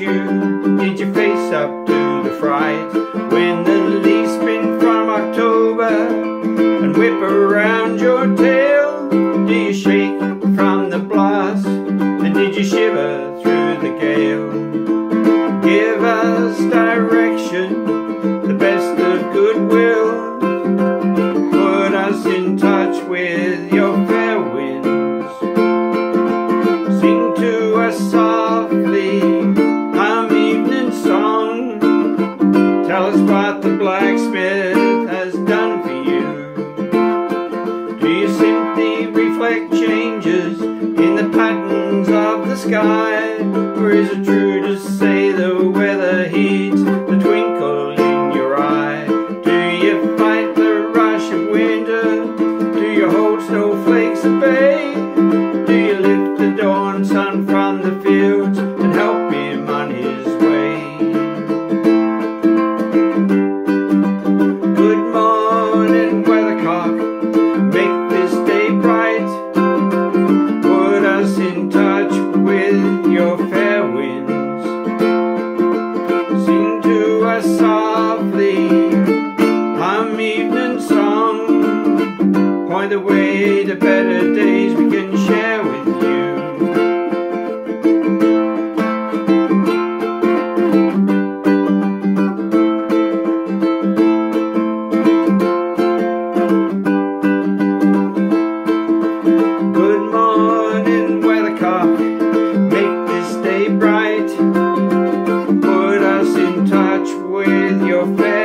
you get your face up to the fright when the leaves spin from October and whip around your tail? Do you shake from the blast and did you shiver through the gale? Give us blacksmith has done for you? Do you simply reflect changes in the patterns of the sky? Or is it true to say the weather heats the twinkle in your eye? Do you fight the rush of winter? Do you hold snowflakes? softly, hum evening song, point the way to better days. touch with your face.